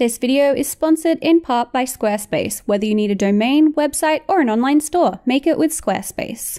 This video is sponsored in part by Squarespace. Whether you need a domain, website, or an online store, make it with Squarespace.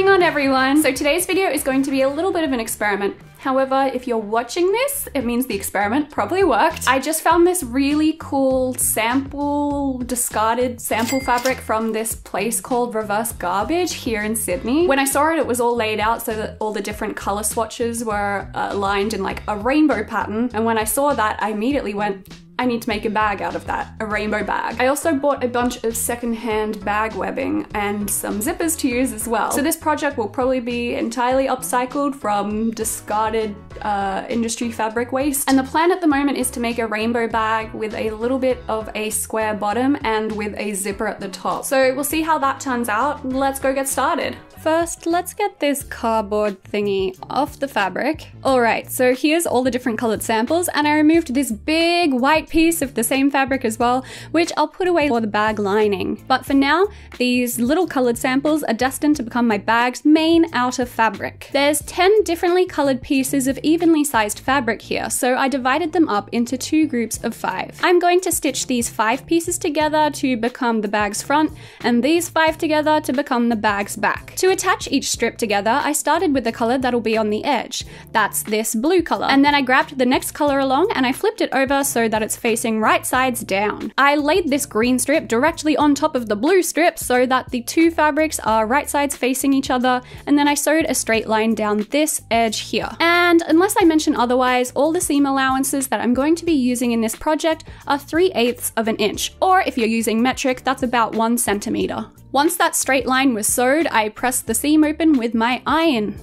Going on everyone? So today's video is going to be a little bit of an experiment. However, if you're watching this, it means the experiment probably worked. I just found this really cool sample, discarded sample fabric from this place called Reverse Garbage here in Sydney. When I saw it, it was all laid out so that all the different color swatches were uh, aligned in like a rainbow pattern. And when I saw that, I immediately went, I need to make a bag out of that, a rainbow bag. I also bought a bunch of secondhand bag webbing and some zippers to use as well. So this project will probably be entirely upcycled from discarded uh, industry fabric waste. And the plan at the moment is to make a rainbow bag with a little bit of a square bottom and with a zipper at the top. So we'll see how that turns out. Let's go get started. First, let's get this cardboard thingy off the fabric. All right, so here's all the different colored samples and I removed this big white piece of the same fabric as well, which I'll put away for the bag lining. But for now, these little colored samples are destined to become my bag's main outer fabric. There's 10 differently colored pieces of evenly sized fabric here, so I divided them up into two groups of five. I'm going to stitch these five pieces together to become the bag's front, and these five together to become the bag's back. To attach each strip together, I started with the color that'll be on the edge. That's this blue color. And then I grabbed the next color along and I flipped it over so that it's facing right sides down. I laid this green strip directly on top of the blue strip so that the two fabrics are right sides facing each other, and then I sewed a straight line down this edge here. And unless I mention otherwise, all the seam allowances that I'm going to be using in this project are 3 eighths of an inch, or if you're using metric, that's about 1 centimeter. Once that straight line was sewed, I pressed the seam open with my iron.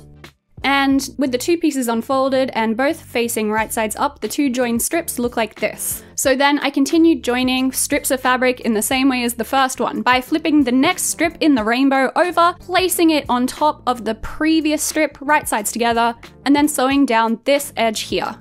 And with the two pieces unfolded and both facing right sides up, the two joined strips look like this. So then I continued joining strips of fabric in the same way as the first one, by flipping the next strip in the rainbow over, placing it on top of the previous strip right sides together, and then sewing down this edge here.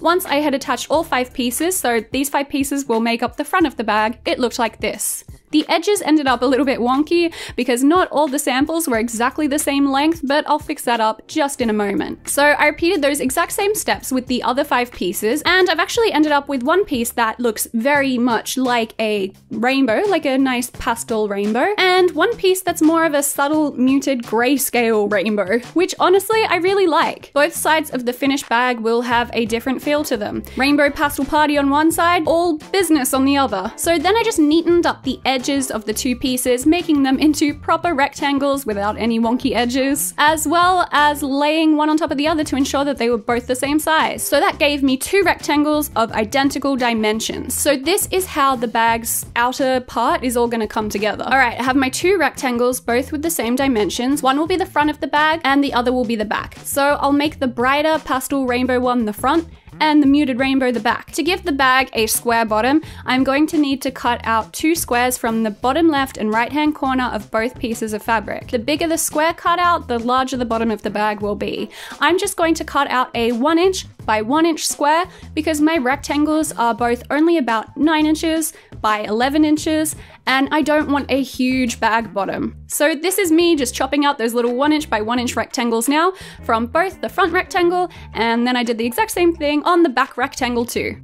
Once I had attached all five pieces, so these five pieces will make up the front of the bag, it looked like this. The edges ended up a little bit wonky because not all the samples were exactly the same length, but I'll fix that up just in a moment. So I repeated those exact same steps with the other five pieces, and I've actually ended up with one piece that looks very much like a rainbow, like a nice pastel rainbow, and one piece that's more of a subtle muted grayscale rainbow, which honestly I really like. Both sides of the finished bag will have a different feel to them. Rainbow pastel party on one side, all business on the other. So then I just neatened up the edge edges of the two pieces, making them into proper rectangles without any wonky edges, as well as laying one on top of the other to ensure that they were both the same size. So that gave me two rectangles of identical dimensions. So this is how the bag's outer part is all gonna come together. All right, I have my two rectangles, both with the same dimensions. One will be the front of the bag and the other will be the back. So I'll make the brighter pastel rainbow one the front and the muted rainbow the back. To give the bag a square bottom, I'm going to need to cut out two squares from the bottom left and right hand corner of both pieces of fabric. The bigger the square cutout, the larger the bottom of the bag will be. I'm just going to cut out a one inch by one inch square because my rectangles are both only about nine inches by 11 inches and I don't want a huge bag bottom. So this is me just chopping out those little one inch by one inch rectangles now from both the front rectangle and then I did the exact same thing on the back rectangle too.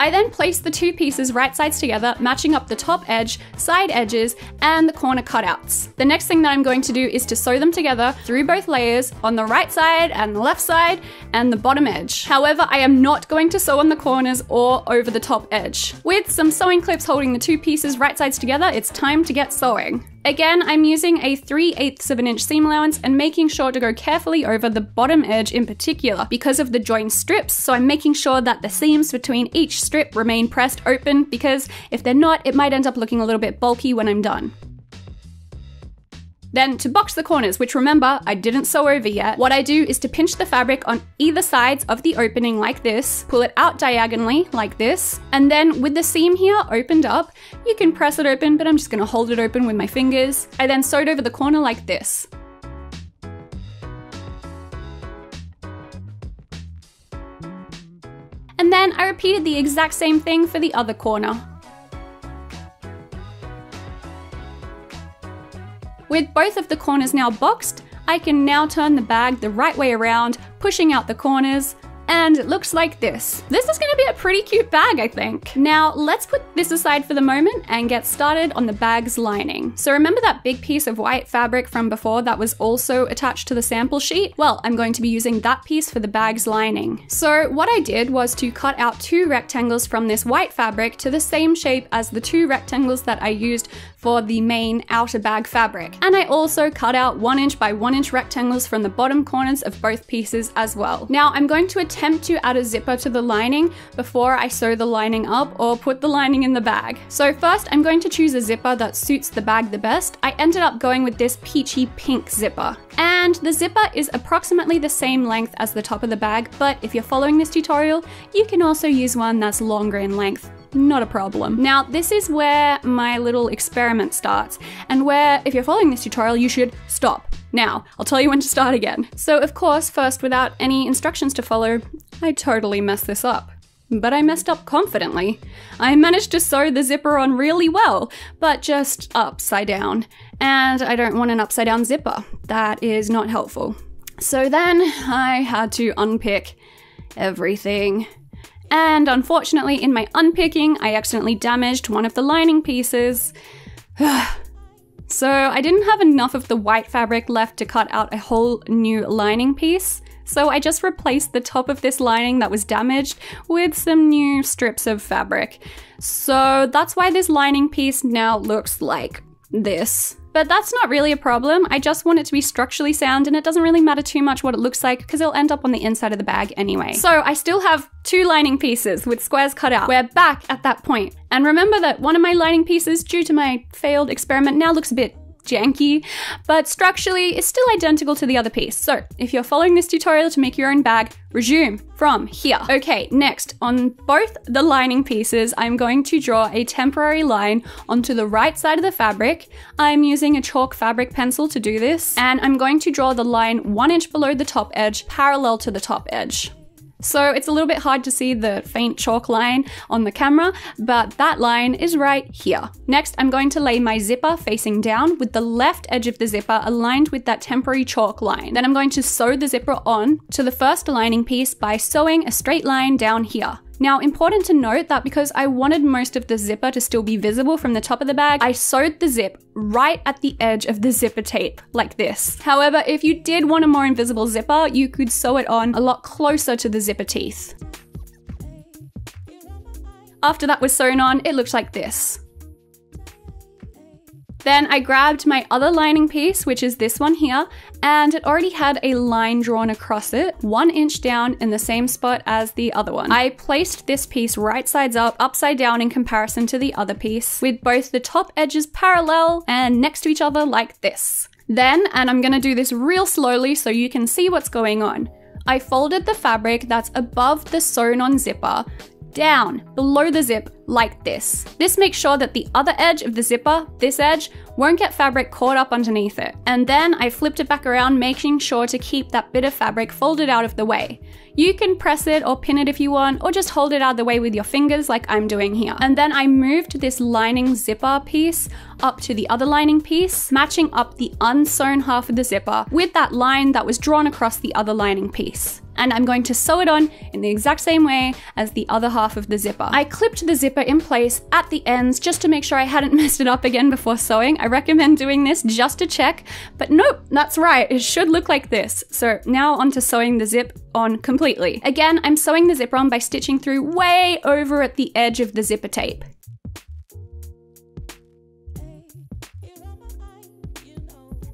I then placed the two pieces right sides together, matching up the top edge, side edges, and the corner cutouts. The next thing that I'm going to do is to sew them together through both layers on the right side and the left side and the bottom edge. However, I am not going to sew on the corners or over the top edge. With some sewing clips holding the two pieces right sides together, it's time to get sewing. Again, I'm using a 3 eighths of an inch seam allowance and making sure to go carefully over the bottom edge in particular because of the joined strips, so I'm making sure that the seams between each strip remain pressed open because if they're not, it might end up looking a little bit bulky when I'm done. Then to box the corners, which remember, I didn't sew over yet, what I do is to pinch the fabric on either sides of the opening like this, pull it out diagonally like this, and then with the seam here opened up, you can press it open, but I'm just gonna hold it open with my fingers. I then sewed over the corner like this. And then I repeated the exact same thing for the other corner. With both of the corners now boxed, I can now turn the bag the right way around, pushing out the corners, and it looks like this. This is gonna be a pretty cute bag, I think. Now, let's put this aside for the moment and get started on the bag's lining. So remember that big piece of white fabric from before that was also attached to the sample sheet? Well, I'm going to be using that piece for the bag's lining. So what I did was to cut out two rectangles from this white fabric to the same shape as the two rectangles that I used for the main outer bag fabric. And I also cut out one inch by one inch rectangles from the bottom corners of both pieces as well. Now I'm going to attempt to add a zipper to the lining before I sew the lining up or put the lining in the bag. So first I'm going to choose a zipper that suits the bag the best. I ended up going with this peachy pink zipper. And the zipper is approximately the same length as the top of the bag, but if you're following this tutorial, you can also use one that's longer in length not a problem. Now, this is where my little experiment starts, and where, if you're following this tutorial, you should stop. Now, I'll tell you when to start again. So, of course, first, without any instructions to follow, I totally messed this up. But I messed up confidently. I managed to sew the zipper on really well, but just upside down. And I don't want an upside down zipper. That is not helpful. So then I had to unpick everything. And unfortunately, in my unpicking, I accidentally damaged one of the lining pieces. so I didn't have enough of the white fabric left to cut out a whole new lining piece. So I just replaced the top of this lining that was damaged with some new strips of fabric. So that's why this lining piece now looks like this. But that's not really a problem. I just want it to be structurally sound and it doesn't really matter too much what it looks like because it'll end up on the inside of the bag anyway. So I still have two lining pieces with squares cut out. We're back at that point. And remember that one of my lining pieces, due to my failed experiment, now looks a bit janky, but structurally is still identical to the other piece. So if you're following this tutorial to make your own bag, resume from here. Okay, next, on both the lining pieces, I'm going to draw a temporary line onto the right side of the fabric. I'm using a chalk fabric pencil to do this, and I'm going to draw the line one inch below the top edge, parallel to the top edge. So it's a little bit hard to see the faint chalk line on the camera, but that line is right here. Next, I'm going to lay my zipper facing down with the left edge of the zipper aligned with that temporary chalk line. Then I'm going to sew the zipper on to the first lining piece by sewing a straight line down here. Now, important to note that because I wanted most of the zipper to still be visible from the top of the bag, I sewed the zip right at the edge of the zipper tape, like this. However, if you did want a more invisible zipper, you could sew it on a lot closer to the zipper teeth. After that was sewn on, it looked like this. Then I grabbed my other lining piece, which is this one here, and it already had a line drawn across it, one inch down in the same spot as the other one. I placed this piece right sides up, upside down in comparison to the other piece, with both the top edges parallel and next to each other like this. Then, and I'm gonna do this real slowly so you can see what's going on, I folded the fabric that's above the sewn on zipper down below the zip like this. This makes sure that the other edge of the zipper, this edge, won't get fabric caught up underneath it. And then I flipped it back around, making sure to keep that bit of fabric folded out of the way. You can press it or pin it if you want, or just hold it out of the way with your fingers like I'm doing here. And then I moved this lining zipper piece up to the other lining piece, matching up the unsewn half of the zipper with that line that was drawn across the other lining piece and I'm going to sew it on in the exact same way as the other half of the zipper. I clipped the zipper in place at the ends just to make sure I hadn't messed it up again before sewing. I recommend doing this just to check, but nope, that's right, it should look like this. So now onto sewing the zip on completely. Again, I'm sewing the zipper on by stitching through way over at the edge of the zipper tape.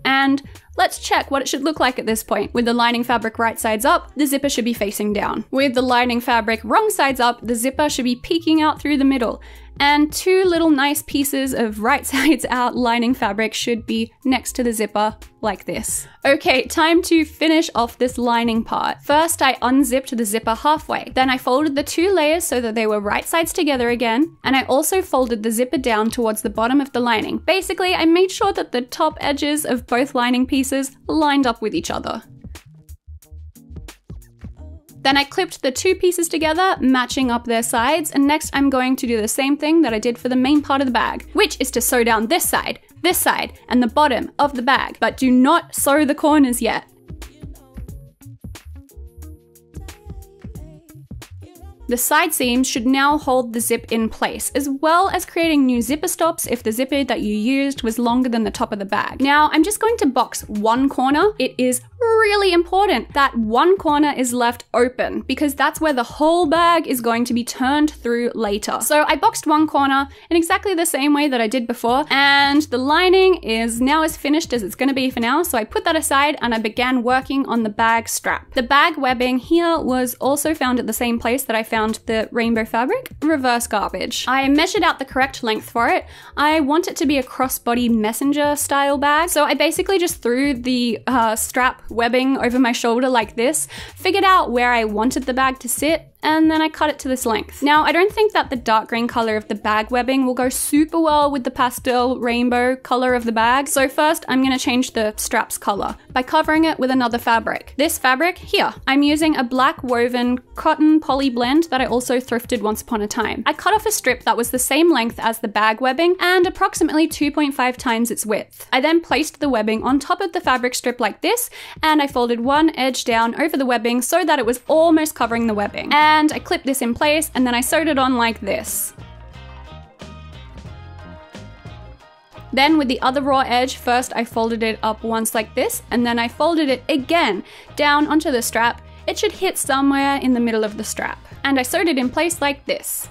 And Let's check what it should look like at this point. With the lining fabric right sides up, the zipper should be facing down. With the lining fabric wrong sides up, the zipper should be peeking out through the middle and two little nice pieces of right sides out lining fabric should be next to the zipper like this. Okay, time to finish off this lining part. First, I unzipped the zipper halfway. Then I folded the two layers so that they were right sides together again. And I also folded the zipper down towards the bottom of the lining. Basically, I made sure that the top edges of both lining pieces lined up with each other. Then I clipped the two pieces together, matching up their sides, and next I'm going to do the same thing that I did for the main part of the bag, which is to sew down this side, this side, and the bottom of the bag, but do not sew the corners yet. The side seams should now hold the zip in place, as well as creating new zipper stops if the zipper that you used was longer than the top of the bag. Now, I'm just going to box one corner. It is really important that one corner is left open because that's where the whole bag is going to be turned through later. So I boxed one corner in exactly the same way that I did before and the lining is now as finished as it's gonna be for now. So I put that aside and I began working on the bag strap. The bag webbing here was also found at the same place that I found the rainbow fabric, reverse garbage. I measured out the correct length for it. I want it to be a crossbody messenger style bag. So I basically just threw the uh, strap webbing over my shoulder like this, figured out where I wanted the bag to sit, and then I cut it to this length. Now, I don't think that the dark green color of the bag webbing will go super well with the pastel rainbow color of the bag. So first, I'm gonna change the straps color by covering it with another fabric. This fabric here, I'm using a black woven cotton poly blend that I also thrifted once upon a time. I cut off a strip that was the same length as the bag webbing and approximately 2.5 times its width. I then placed the webbing on top of the fabric strip like this, and I folded one edge down over the webbing so that it was almost covering the webbing. And and I clipped this in place and then I sewed it on like this. Then with the other raw edge, first I folded it up once like this, and then I folded it again down onto the strap. It should hit somewhere in the middle of the strap. And I sewed it in place like this.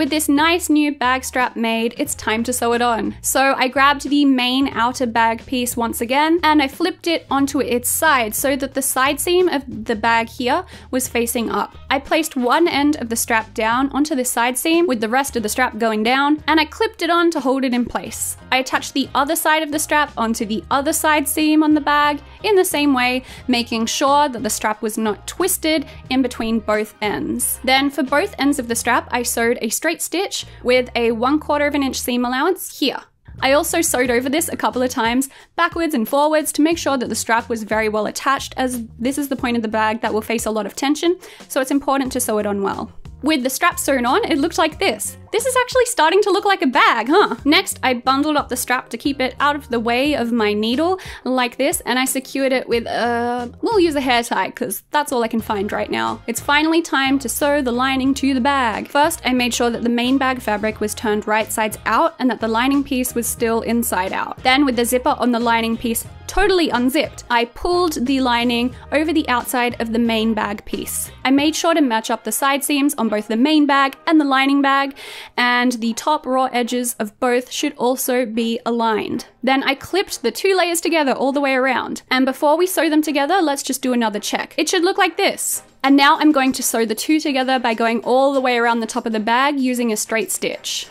With this nice new bag strap made, it's time to sew it on. So I grabbed the main outer bag piece once again and I flipped it onto its side so that the side seam of the bag here was facing up. I placed one end of the strap down onto the side seam with the rest of the strap going down and I clipped it on to hold it in place. I attached the other side of the strap onto the other side seam on the bag in the same way, making sure that the strap was not twisted in between both ends. Then for both ends of the strap, I sewed a straight stitch with a one quarter of an inch seam allowance here. I also sewed over this a couple of times, backwards and forwards, to make sure that the strap was very well attached as this is the point of the bag that will face a lot of tension, so it's important to sew it on well. With the strap sewn on, it looked like this. This is actually starting to look like a bag, huh? Next, I bundled up the strap to keep it out of the way of my needle, like this, and I secured it with a... we'll use a hair tie, because that's all I can find right now. It's finally time to sew the lining to the bag. First, I made sure that the main bag fabric was turned right sides out and that the lining piece was still inside out. Then, with the zipper on the lining piece totally unzipped, I pulled the lining over the outside of the main bag piece. I made sure to match up the side seams on both the main bag and the lining bag, and the top raw edges of both should also be aligned. Then I clipped the two layers together all the way around. And before we sew them together, let's just do another check. It should look like this. And now I'm going to sew the two together by going all the way around the top of the bag using a straight stitch.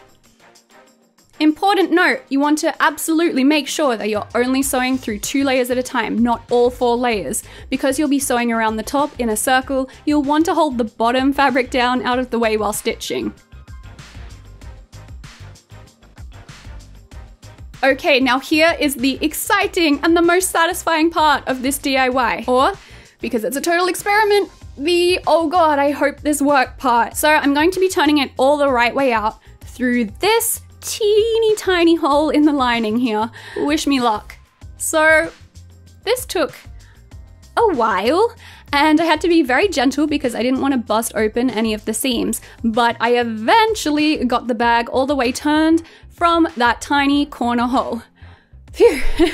Important note, you want to absolutely make sure that you're only sewing through two layers at a time, not all four layers. Because you'll be sewing around the top in a circle, you'll want to hold the bottom fabric down out of the way while stitching. Okay, now here is the exciting and the most satisfying part of this DIY. Or, because it's a total experiment, the oh god, I hope this work part. So I'm going to be turning it all the right way out through this teeny tiny hole in the lining here. Wish me luck. So this took a while and I had to be very gentle because I didn't want to bust open any of the seams. But I eventually got the bag all the way turned from that tiny corner hole. Phew.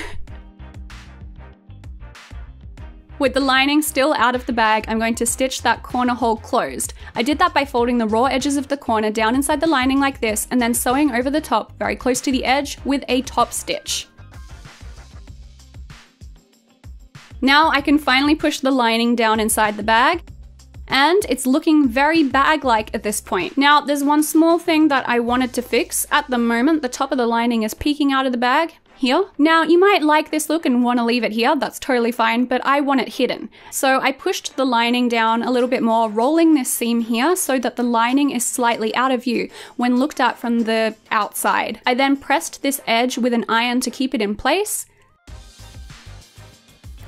With the lining still out of the bag, I'm going to stitch that corner hole closed. I did that by folding the raw edges of the corner down inside the lining like this and then sewing over the top very close to the edge with a top stitch. Now I can finally push the lining down inside the bag and it's looking very bag-like at this point. Now, there's one small thing that I wanted to fix. At the moment, the top of the lining is peeking out of the bag, here. Now, you might like this look and want to leave it here, that's totally fine, but I want it hidden. So I pushed the lining down a little bit more, rolling this seam here so that the lining is slightly out of view when looked at from the outside. I then pressed this edge with an iron to keep it in place,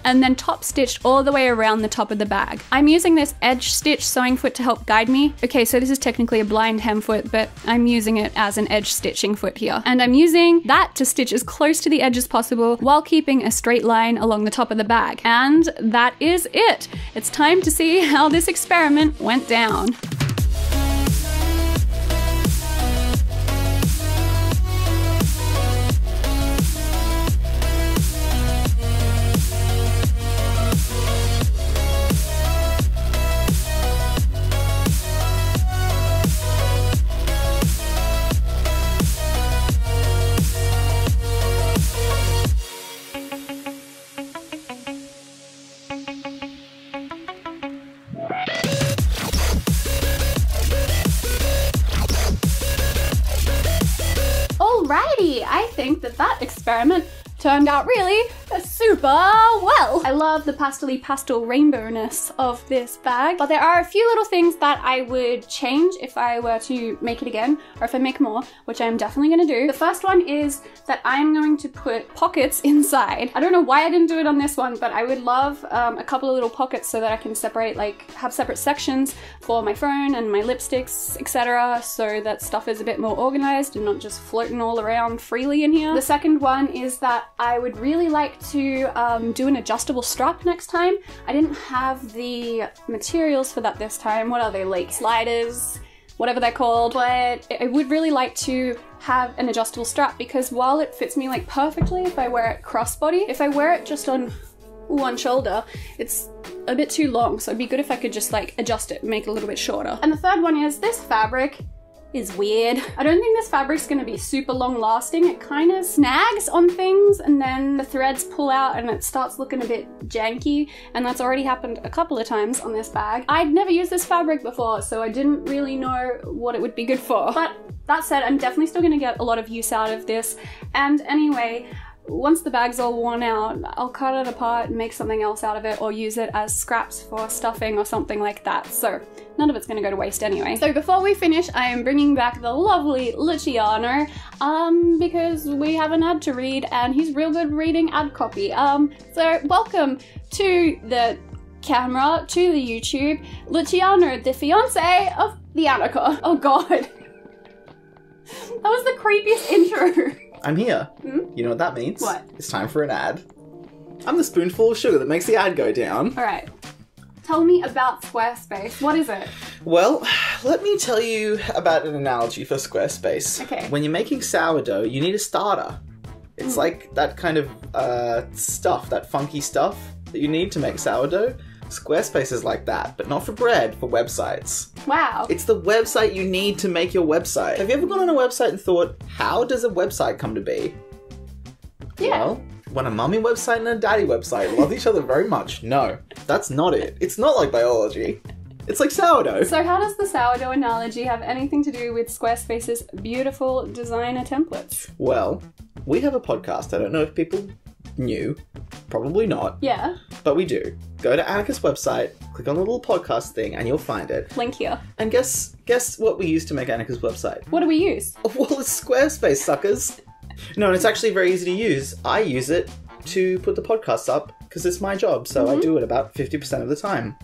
and then top stitched all the way around the top of the bag. I'm using this edge stitch sewing foot to help guide me. Okay, so this is technically a blind hem foot, but I'm using it as an edge stitching foot here. And I'm using that to stitch as close to the edge as possible while keeping a straight line along the top of the bag. And that is it. It's time to see how this experiment went down. Out really super well. I love the pastely pastel rainbowness of this bag, but there are a few little things that I would change if I were to make it again, or if I make more, which I'm definitely gonna do. The first one is that I'm going to put pockets inside. I don't know why I didn't do it on this one, but I would love um, a couple of little pockets so that I can separate, like have separate sections for my phone and my lipsticks, etc. So that stuff is a bit more organized and not just floating all around freely in here. The second one is that I would really like to um, do an adjustable strap next time. I didn't have the materials for that this time. What are they, like sliders? whatever they're called, but I would really like to have an adjustable strap because while it fits me like perfectly if I wear it crossbody, if I wear it just on one shoulder, it's a bit too long, so it'd be good if I could just like adjust it make it a little bit shorter. And the third one is this fabric is weird. I don't think this fabric's gonna be super long lasting. It kind of snags on things and then the threads pull out and it starts looking a bit janky and that's already happened a couple of times on this bag. I'd never used this fabric before so I didn't really know what it would be good for. But that said, I'm definitely still gonna get a lot of use out of this. And anyway, once the bag's all worn out, I'll cut it apart and make something else out of it or use it as scraps for stuffing or something like that. So none of it's gonna go to waste anyway. So before we finish, I am bringing back the lovely Luciano um, because we have an ad to read and he's real good reading ad copy. Um, so welcome to the camera, to the YouTube, Luciano, the fiance of the Annika. Oh god. that was the creepiest intro. I'm here. You know what that means? What? It's time for an ad. I'm the spoonful of sugar that makes the ad go down. Alright. Tell me about Squarespace. What is it? Well, let me tell you about an analogy for Squarespace. Okay. When you're making sourdough, you need a starter. It's like that kind of uh, stuff, that funky stuff that you need to make sourdough. Squarespace is like that, but not for bread, for websites. Wow. It's the website you need to make your website. Have you ever gone on a website and thought, how does a website come to be? yeah. Well, when a mummy website and a daddy website love each other very much. No, that's not it. It's not like biology. It's like sourdough. So how does the sourdough analogy have anything to do with Squarespace's beautiful designer templates? Well, we have a podcast. I don't know if people knew. Probably not, Yeah, but we do. Go to Annika's website, click on the little podcast thing, and you'll find it. link here. And guess guess what we use to make Annika's website? What do we use? Well, it's Squarespace, suckers. No, and it's actually very easy to use. I use it to put the podcast up because it's my job, so I mm-hmm. do it about 50% of the time.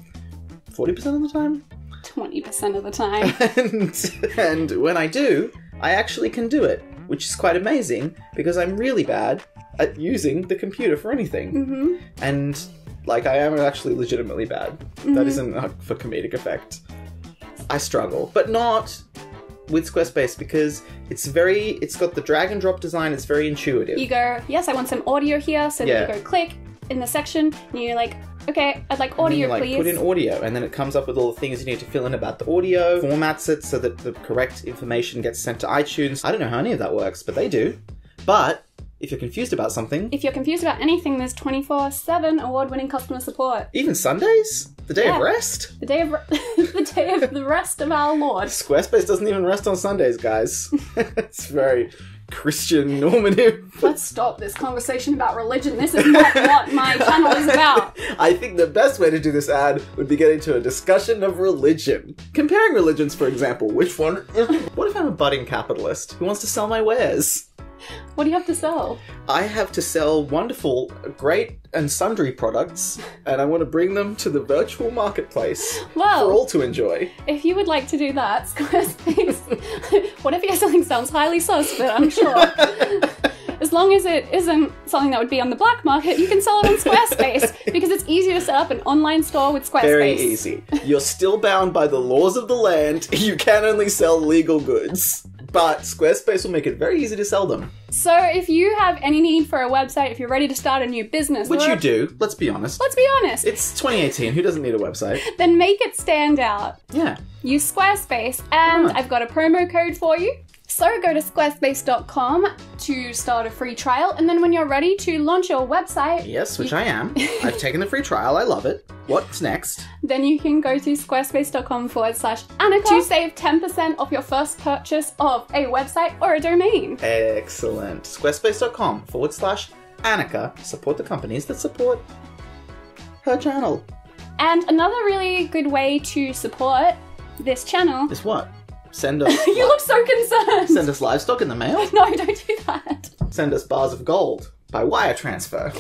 40% of the time? 20% of the time. and, and when I do, I actually can do it, which is quite amazing because I'm really bad at using the computer for anything. hmm And like I am actually legitimately bad. That isn't uh, for comedic effect. I struggle, but not with Squarespace because it's very it's got the drag and drop design, it's very intuitive. You go, yes, I want some audio here. So Yeah. then you go click in the section and you're like, okay, I'd like audio, you like please. put in audio, and then it comes up with all the things you need to fill in about the audio, formats it so that the correct information gets sent to iTunes. I don't know how any of that works, but they do. But if you're confused about something, if you're confused about anything, there's 24 7 award winning customer support. even Sundays, The day Yeah. of rest? The day of the day of the rest of our Lord. Squarespace doesn't even rest on Sundays, guys. it's very Christian normative. Let's stop this conversation about religion. This is not what my channel is about. I think the best way to do this ad would be getting to a discussion of religion. Comparing religions, for example, which one. What if I'm a budding capitalist who wants to sell my wares? What do you have to sell? I have to sell wonderful, great, and sundry products, and I want to bring them to the virtual marketplace for Well, all to enjoy. if you would like to do that, Squarespace, whatever you're selling sounds highly sus, but I'm sure. As long as it isn't something that would be on the black market, you can sell it on Squarespace because it's easy to set up an online store with Squarespace. Very easy. You're still bound by the laws of the land. You can only sell legal goods. But Squarespace will make it very easy to sell them. So if you have any need for a website, if you're ready to start a new business, Which you do, let's be honest. Let's be honest. It's 2018. Who doesn't need a website? then make it stand out. Yeah. Use Squarespace, and. I've got a promo code for you. So go to squarespace.com to start a free trial, and then when you're ready to launch your website, Yes, which I am. I've taken the free trial. I love it. What's next? then you can go to squarespace.com forward slash Annika to save 10% off your first purchase of a website or a domain. Excellent. Squarespace.com forward slash Annika. Support the companies that support her channel. And another really good way to support this channel. Is what? Send us you look so concerned. send us livestock in the mail. no, don't do that. Send us bars of gold by wire transfer.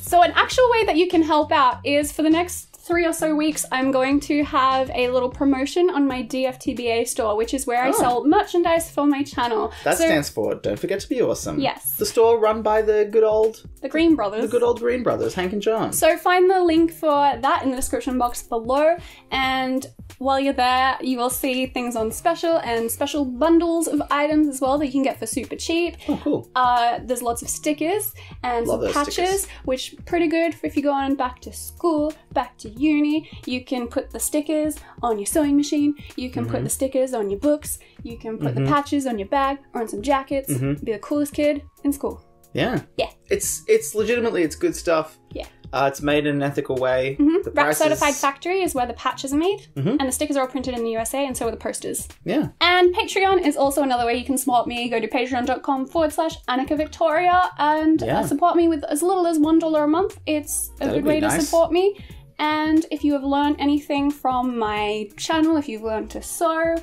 So, an actual way that you can help out is for the next three or so weeks, I'm going to have a little promotion on my DFTBA store, which is where I Oh. sell merchandise for my channel. That So, stands for Don't Forget to Be Awesome. Yes. The store run by the good old the Green Brothers. the good old Green brothers, Hank and John. So find the link for that in the description box below, and while you're there, you will see things on special and special bundles of items as well that you can get for super cheap. oh, cool. Uh, there's lots of stickers and Love some patches, stickers. which pretty good for if you're going back to school, back to uni. You can put the stickers on your sewing machine. You can Mm-hmm. put the stickers on your books. You can put the patches on your bag or on some jackets. Mm-hmm. Be the coolest kid in school. Yeah. Yeah. It's it's legitimately it's good stuff. Yeah. Uh, it's made in an ethical way. Mhm. The Rack prices- Certified Factory is where the patches are made, Mhm. and the stickers are all printed in the USA, and so are the posters. Yeah. And Patreon is also another way you can support me. Go to patreon.com forward slash Annika Victoria and Yeah. uh, support me with as little as $1 a month. It's a That would good way to support me. And if you have learned anything from my channel, if you've learned to sew,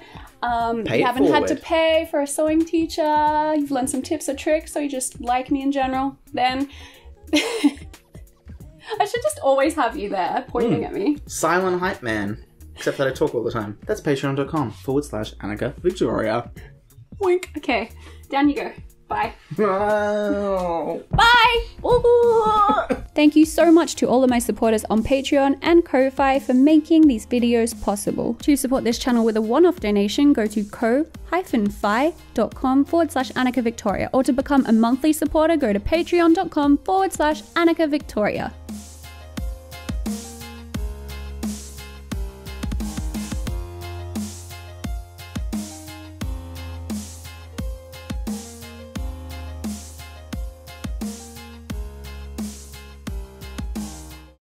um, you haven't had to pay for a sewing teacher, you've learned some tips or tricks, or you just like me in general, then I should just always have you there pointing Hmm. at me. Silent hype man. Except that I talk all the time. That's patreon.com forward slash Annika Victoria. Wink. Okay, down you go. Bye. Bye! Thank you so much to all of my supporters on Patreon and Ko-Fi for making these videos possible. To support this channel with a one-off donation, go to ko-fi.com forward slash Annika Victoria. Or to become a monthly supporter, go to patreon.com forward slash Annika Victoria.